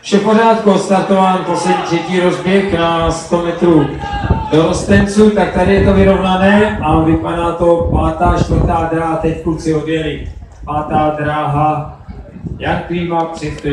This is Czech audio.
Vše pořádko, startován poslední třetí rozběh na 100 metrů dorostenců, tak tady je to vyrovnané a vypadá to pátá, čtvrtá dráha, teď kluci odjeli. Pátá dráha, Jan Klíma před